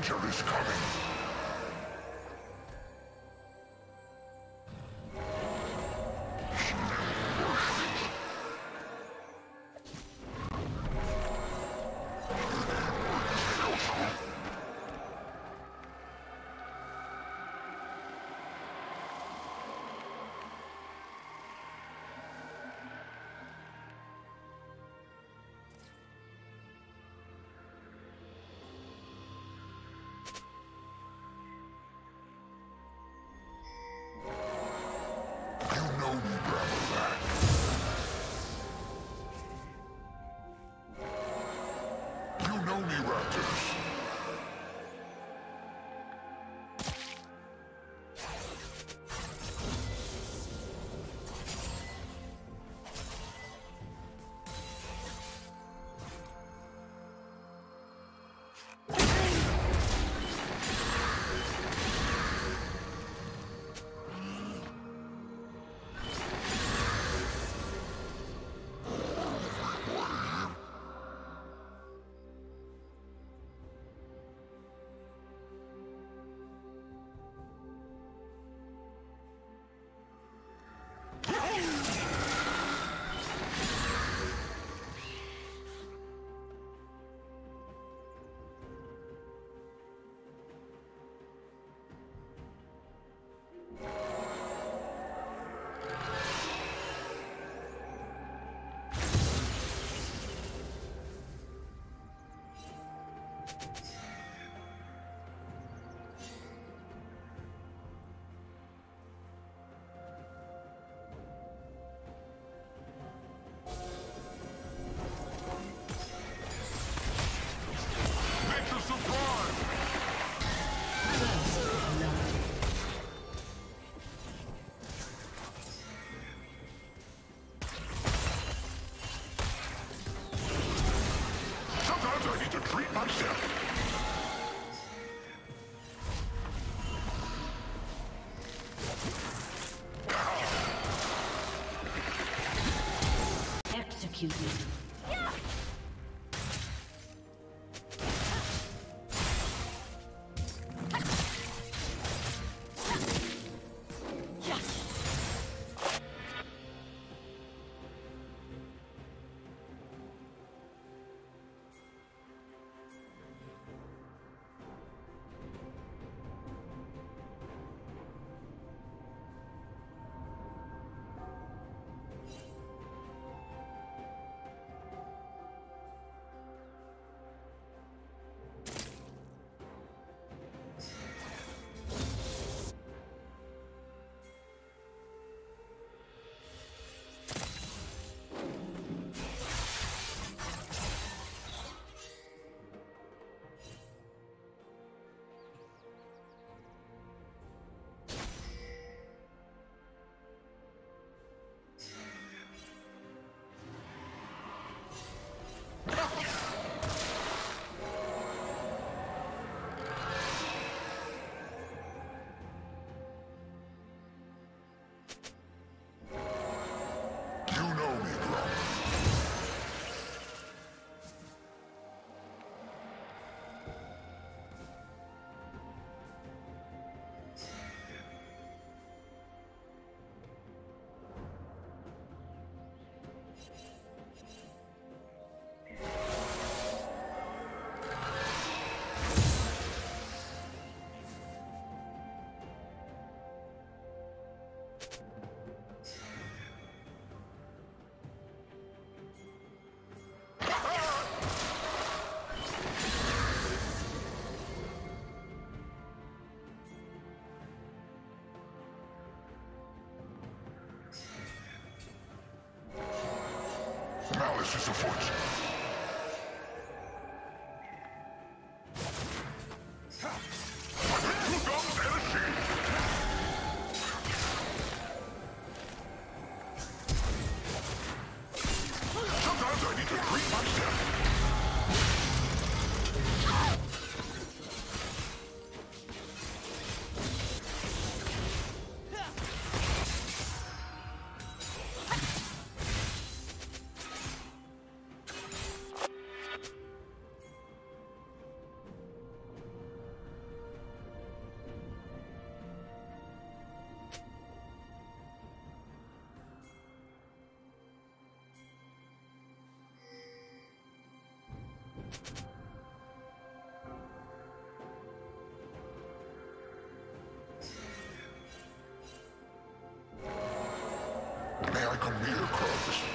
Danger is coming. You myself. Malice is afoot. come here, Crux.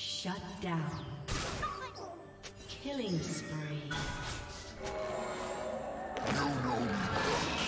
Shut down. Killing spree. You know me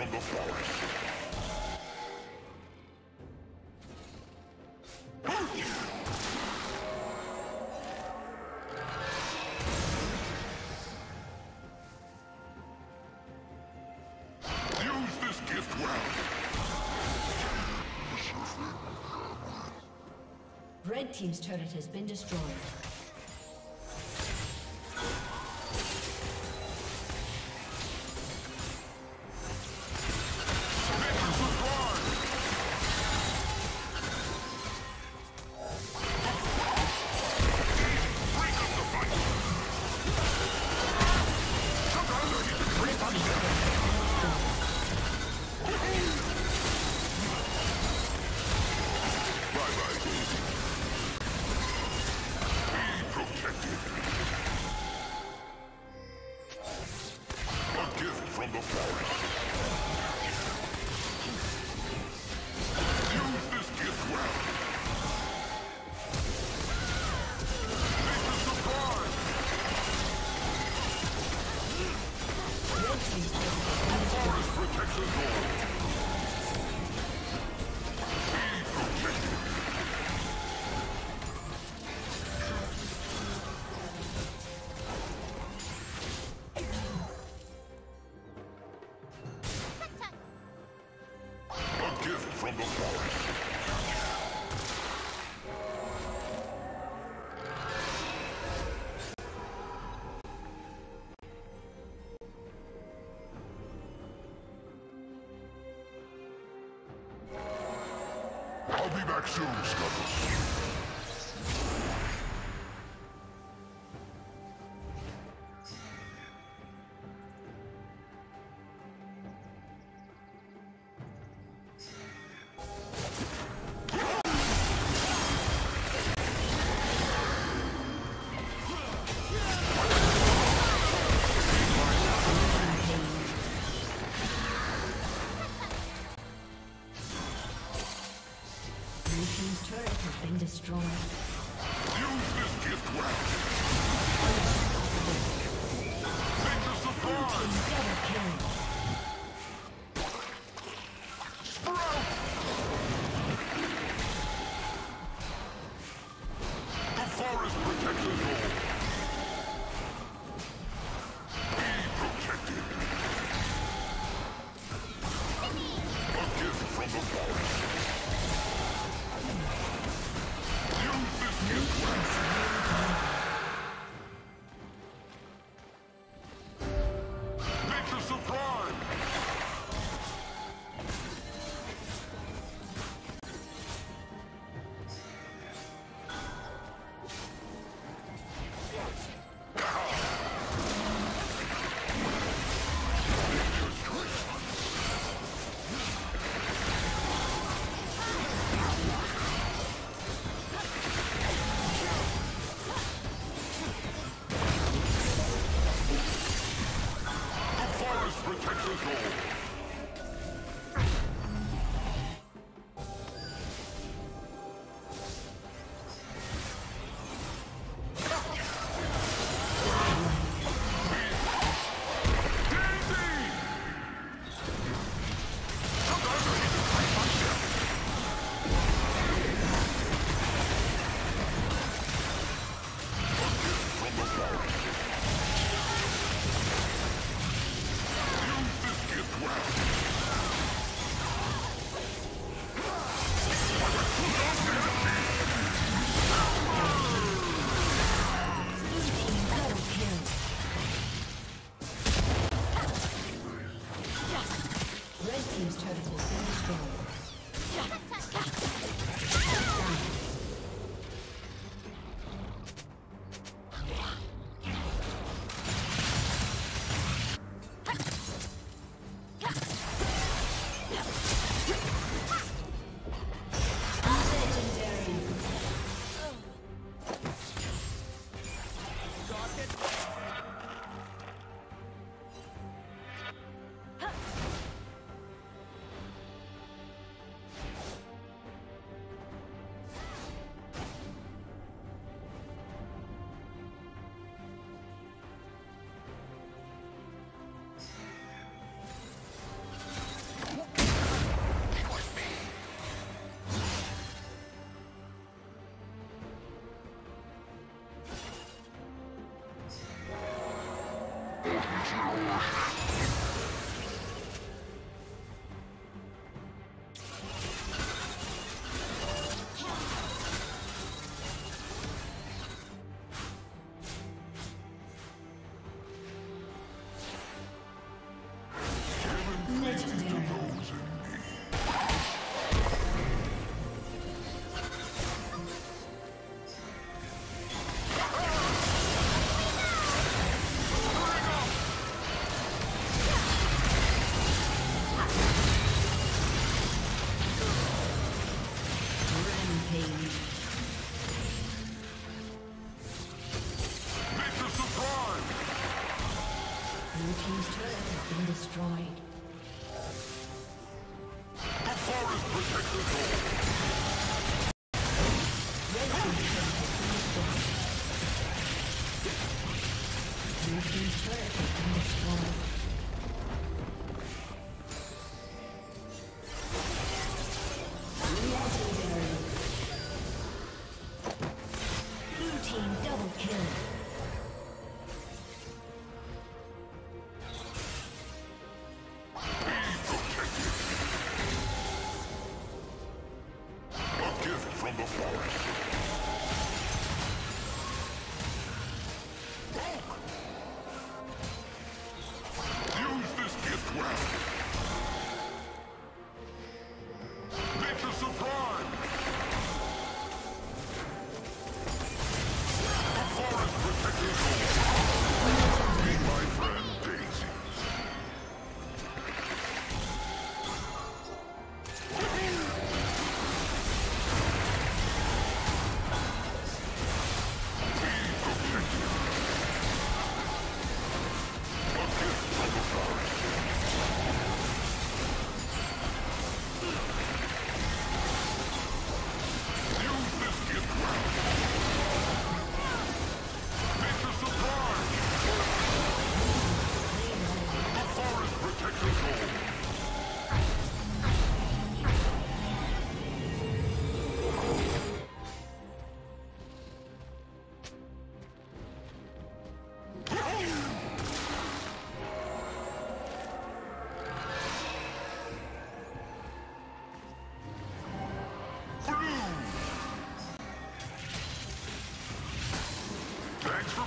from the forest. Red Team's turret has been destroyed. Axiom Scuttles.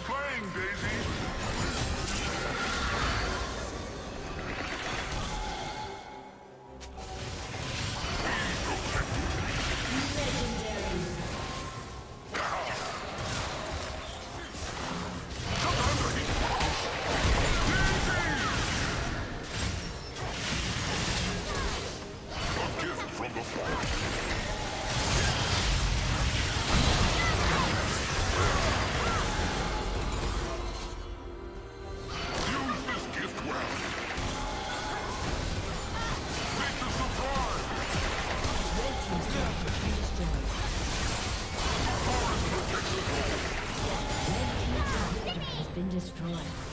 Use this gift